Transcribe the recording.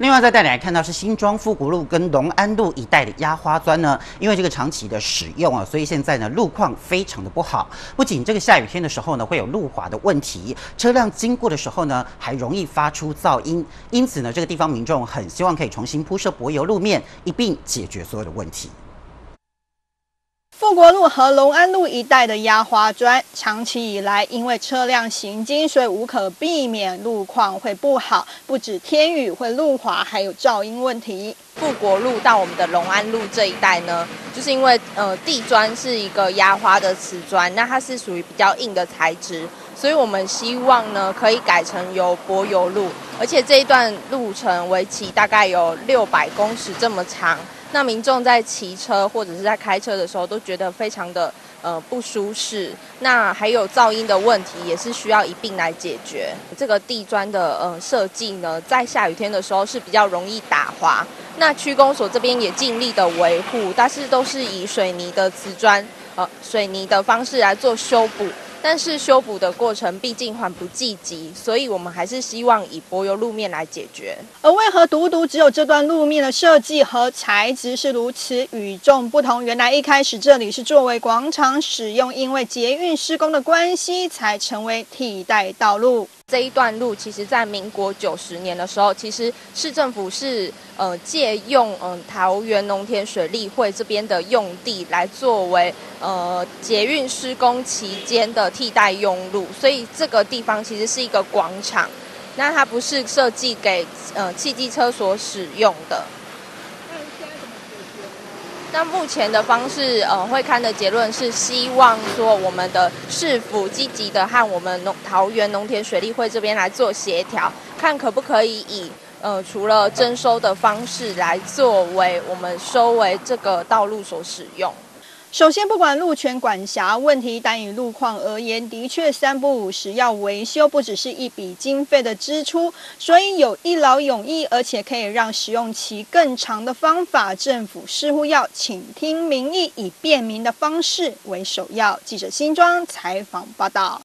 另外再带你来看到是新庄富国路跟龙安路一带的压花砖呢，因为这个长期的使用啊，所以现在呢路况非常的不好。不仅这个下雨天的时候呢会有路滑的问题，车辆经过的时候呢还容易发出噪音。因此呢，这个地方民众很希望可以重新铺设柏油路面，一并解决所有的问题。富国路和龙安路一带的压花砖，长期以来因为车辆行经，所以无可避免路况会不好。不止天雨会路滑，还有噪音问题。富国路到我们的龙安路这一带呢，就是因为呃地砖是一个压花的瓷砖，那它是属于比较硬的材质，所以我们希望呢可以改成由柏油路，而且这一段路程为期大概有六百公尺这么长。那民众在骑车或者是在开车的时候，都觉得非常的呃不舒适。那还有噪音的问题，也是需要一并来解决。这个地砖的呃设计呢，在下雨天的时候是比较容易打滑。那区公所这边也尽力的维护，但是都是以水泥的瓷砖呃水泥的方式来做修补。但是修补的过程毕竟还不积极，所以我们还是希望以柏油路面来解决。而为何独独只有这段路面的设计和材质是如此与众不同？原来一开始这里是作为广场使用，因为捷运施工的关系，才成为替代道路。这一段路其实，在民国九十年的时候，其实市政府是呃借用嗯桃园农田水利会这边的用地来作为呃捷运施工期间的替代用路，所以这个地方其实是一个广场，那它不是设计给呃汽机车所使用的。那目前的方式，呃，会刊的结论是希望说，我们的市府积极的和我们农桃园农田水利会这边来做协调，看可不可以以呃除了征收的方式来作为我们收为这个道路所使用。首先，不管路权管辖问题，单以路况而言，的确三不五时要维修，不只是一笔经费的支出，所以有一劳永逸，而且可以让使用期更长的方法，政府似乎要倾听民意，以便民的方式为首要。记者新庄采访报道。